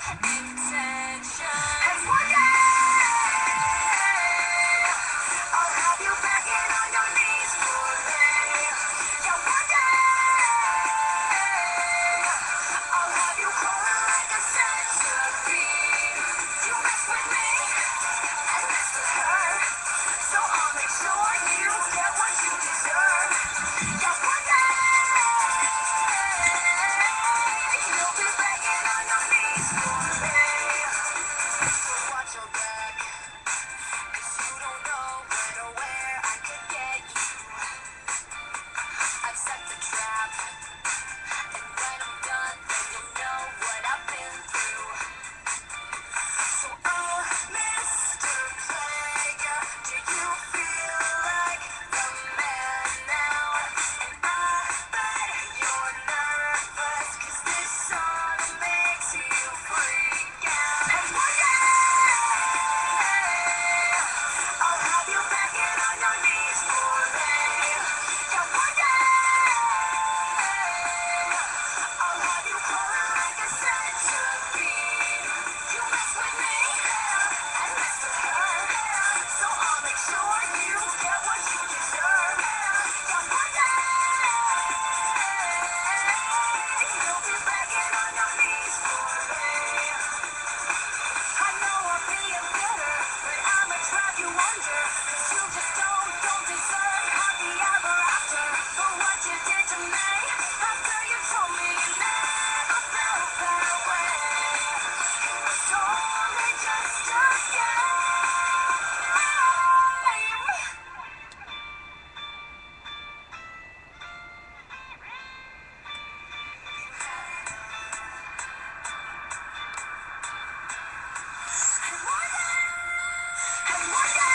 Exit. Oh my God!